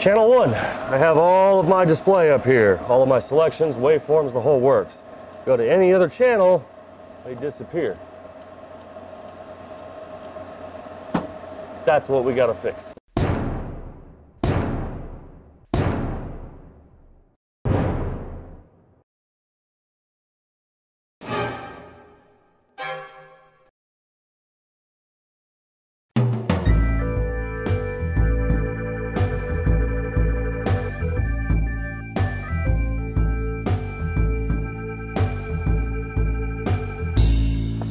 Channel 1, I have all of my display up here. All of my selections, waveforms, the whole works. Go to any other channel, they disappear. That's what we gotta fix.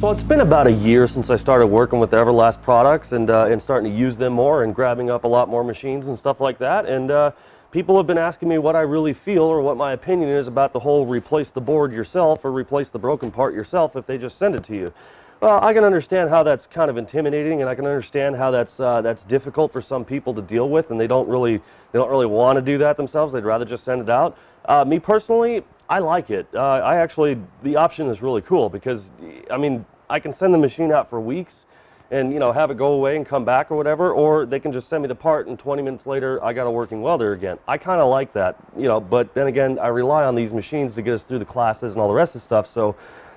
So it's been about a year since I started working with Everlast products and, uh, and starting to use them more and grabbing up a lot more machines and stuff like that. And uh, people have been asking me what I really feel or what my opinion is about the whole replace the board yourself or replace the broken part yourself if they just send it to you. Well, I can understand how that's kind of intimidating, and I can understand how that's uh, that's difficult for some people to deal with, and they don't really they don't really want to do that themselves. They'd rather just send it out. Uh, me personally, I like it. Uh, I actually the option is really cool because I mean I can send the machine out for weeks and you know have it go away and come back or whatever or they can just send me the part and 20 minutes later I got a working welder again. I kind of like that, you know, but then again I rely on these machines to get us through the classes and all the rest of the stuff so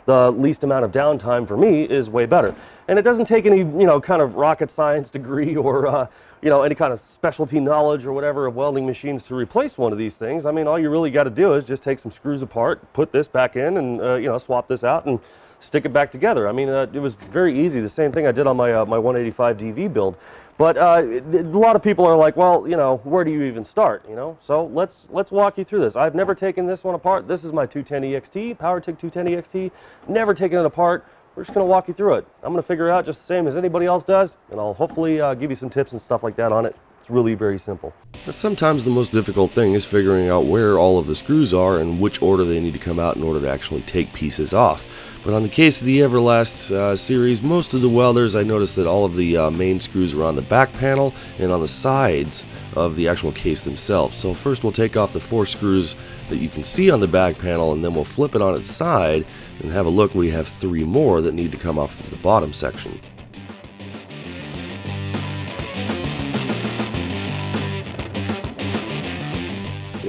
the least amount of downtime for me is way better. And it doesn't take any, you know, kind of rocket science degree or, uh, you know, any kind of specialty knowledge or whatever of welding machines to replace one of these things. I mean, all you really got to do is just take some screws apart, put this back in and, uh, you know, swap this out and stick it back together. I mean, uh, it was very easy. The same thing I did on my, uh, my 185 DV build. But uh, a lot of people are like, well, you know, where do you even start? You know, so let's let's walk you through this. I've never taken this one apart. This is my 210 EXT, PowerTig 210 EXT. Never taken it apart. We're just going to walk you through it. I'm going to figure it out just the same as anybody else does, and I'll hopefully uh, give you some tips and stuff like that on it. Really very simple. But sometimes the most difficult thing is figuring out where all of the screws are and which order they need to come out in order to actually take pieces off. But on the case of the Everlast uh, series, most of the welders, I noticed that all of the uh, main screws are on the back panel and on the sides of the actual case themselves. So first we'll take off the four screws that you can see on the back panel and then we'll flip it on its side and have a look. We have three more that need to come off of the bottom section.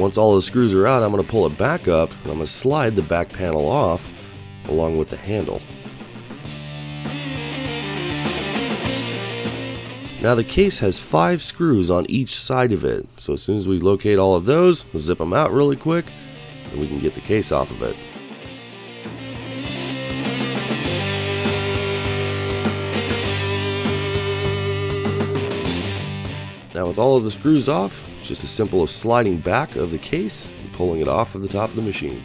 Once all the screws are out, I'm going to pull it back up and I'm going to slide the back panel off along with the handle. Now the case has five screws on each side of it, so as soon as we locate all of those, we'll zip them out really quick, and we can get the case off of it. Now with all of the screws off, just a simple of sliding back of the case and pulling it off of the top of the machine.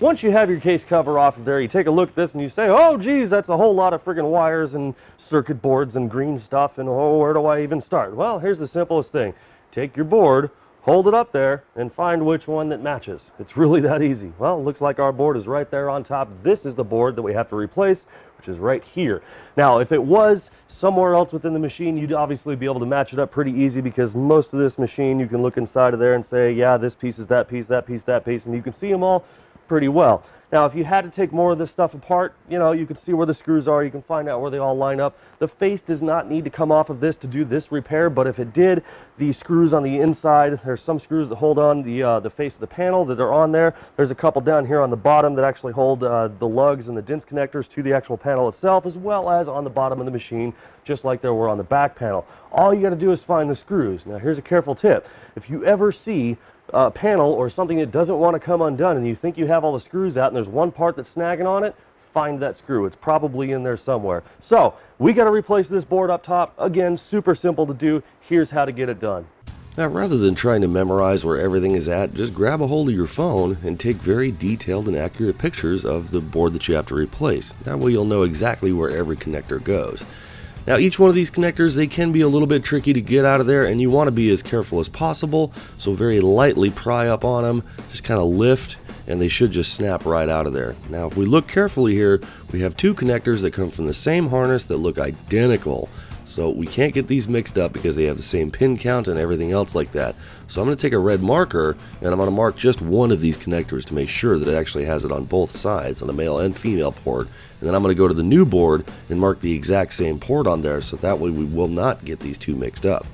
Once you have your case cover off of there, you take a look at this and you say, oh geez, that's a whole lot of friggin' wires and circuit boards and green stuff and oh, where do I even start? Well, here's the simplest thing. Take your board, hold it up there, and find which one that matches. It's really that easy. Well, it looks like our board is right there on top. This is the board that we have to replace, which is right here. Now, if it was somewhere else within the machine, you'd obviously be able to match it up pretty easy because most of this machine, you can look inside of there and say, yeah, this piece is that piece, that piece, that piece, and you can see them all pretty well. Now, if you had to take more of this stuff apart, you know, you can see where the screws are. You can find out where they all line up. The face does not need to come off of this to do this repair, but if it did, the screws on the inside, there's some screws that hold on the, uh, the face of the panel that are on there. There's a couple down here on the bottom that actually hold uh, the lugs and the DINS connectors to the actual panel itself, as well as on the bottom of the machine, just like there were on the back panel. All you got to do is find the screws. Now, here's a careful tip. If you ever see a panel or something that doesn't want to come undone and you think you have all the screws out and there's one part that's snagging on it, find that screw. It's probably in there somewhere. So we got to replace this board up top. Again, super simple to do. Here's how to get it done. Now, rather than trying to memorize where everything is at, just grab a hold of your phone and take very detailed and accurate pictures of the board that you have to replace. That way you'll know exactly where every connector goes. Now each one of these connectors, they can be a little bit tricky to get out of there and you want to be as careful as possible. So very lightly pry up on them, just kind of lift and they should just snap right out of there. Now if we look carefully here, we have two connectors that come from the same harness that look identical. So we can't get these mixed up because they have the same pin count and everything else like that. So I'm going to take a red marker and I'm going to mark just one of these connectors to make sure that it actually has it on both sides, on the male and female port. And then I'm going to go to the new board and mark the exact same port on there so that way we will not get these two mixed up.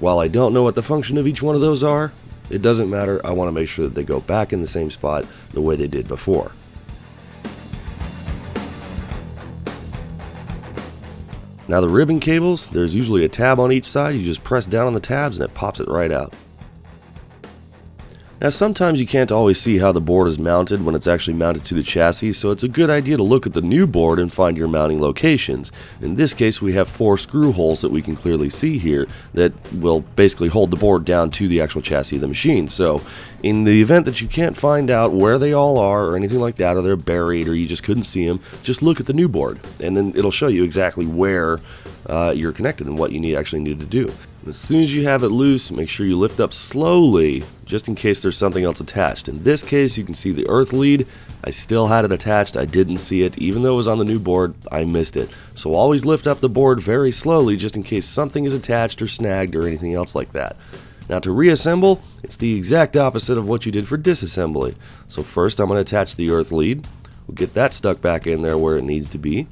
While I don't know what the function of each one of those are, it doesn't matter. I want to make sure that they go back in the same spot the way they did before. Now the ribbon cables, there's usually a tab on each side. You just press down on the tabs and it pops it right out. Now sometimes you can't always see how the board is mounted when it's actually mounted to the chassis, so it's a good idea to look at the new board and find your mounting locations. In this case we have four screw holes that we can clearly see here that will basically hold the board down to the actual chassis of the machine. So in the event that you can't find out where they all are or anything like that, or they're buried or you just couldn't see them, just look at the new board and then it'll show you exactly where uh, you're connected and what you need actually need to do. As soon as you have it loose, make sure you lift up slowly, just in case there's something else attached. In this case, you can see the earth lead. I still had it attached, I didn't see it. Even though it was on the new board, I missed it. So always lift up the board very slowly, just in case something is attached or snagged or anything else like that. Now to reassemble, it's the exact opposite of what you did for disassembly. So first I'm going to attach the earth lead. We'll get that stuck back in there where it needs to be.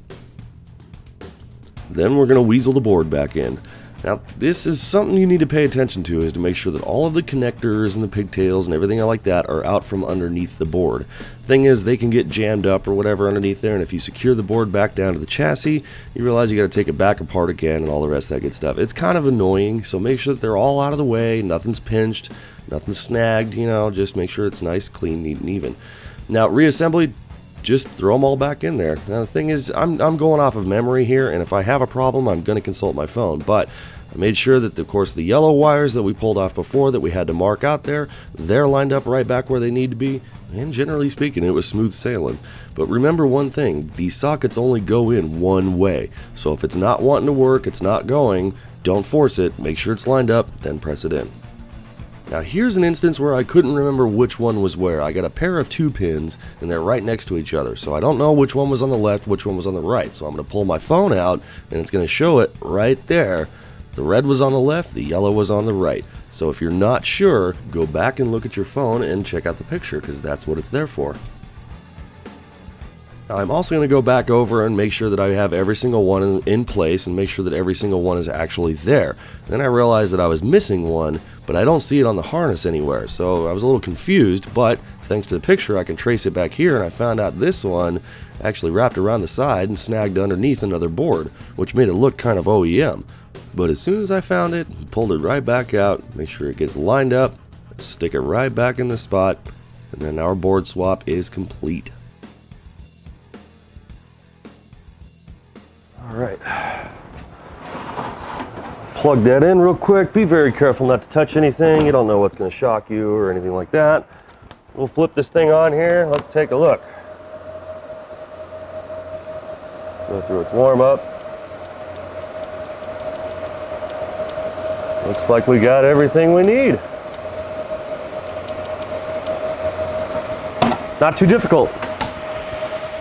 Then we're going to weasel the board back in. Now, this is something you need to pay attention to is to make sure that all of the connectors and the pigtails and everything like that are out from underneath the board. Thing is, they can get jammed up or whatever underneath there, and if you secure the board back down to the chassis, you realize you got to take it back apart again and all the rest of that good stuff. It's kind of annoying, so make sure that they're all out of the way, nothing's pinched, nothing's snagged, you know, just make sure it's nice, clean, neat, and even. Now, reassembly, just throw them all back in there. Now the thing is, I'm, I'm going off of memory here, and if I have a problem, I'm going to consult my phone. But I made sure that, of course, the yellow wires that we pulled off before that we had to mark out there, they're lined up right back where they need to be, and generally speaking, it was smooth sailing. But remember one thing, these sockets only go in one way, so if it's not wanting to work, it's not going, don't force it, make sure it's lined up, then press it in. Now here's an instance where I couldn't remember which one was where. I got a pair of two pins and they're right next to each other. So I don't know which one was on the left, which one was on the right. So I'm going to pull my phone out and it's going to show it right there. The red was on the left, the yellow was on the right. So if you're not sure, go back and look at your phone and check out the picture because that's what it's there for. I'm also going to go back over and make sure that I have every single one in, place and make sure that every single one is actually there. Then I realized that I was missing one, but I don't see it on the harness anywhere. So I was a little confused, but thanks to the picture I can trace it back here and I found out this one actually wrapped around the side and snagged underneath another board, which made it look kind of OEM. But as soon as I found it, pulled it right back out, make sure it gets lined up, stick it right back in the spot, and then our board swap is complete. All right. Plug that in real quick. Be very careful not to touch anything. You don't know what's going to shock you or anything like that. We'll flip this thing on here. Let's take a look. Go through its warm up. Looks like we got everything we need. Not too difficult.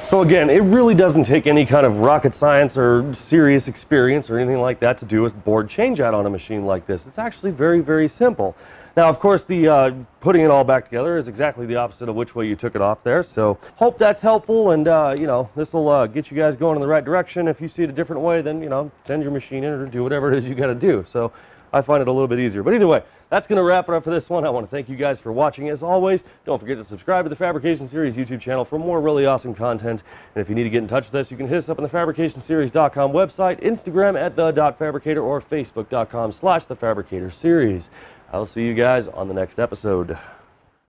So again, it really doesn't take any kind of rocket science or serious experience or anything like that to do a board changeout on a machine like this. It's actually very, very simple. Now, of course, the uh, putting it all back together is exactly the opposite of which way you took it off there. So hope that's helpful and, uh, you know, this will uh, get you guys going in the right direction. If you see it a different way, then, you know, send your machine in or do whatever it is you got to do. So I find it a little bit easier. But either way, that's going to wrap it up for this one. I want to thank you guys for watching. As always, don't forget to subscribe to the Fabrication Series YouTube channel for more really awesome content. And if you need to get in touch with us, you can hit us up on the fabricationseries.com website, Instagram at the.fabricator, or facebook.com slash the fabricator series. I'll see you guys on the next episode.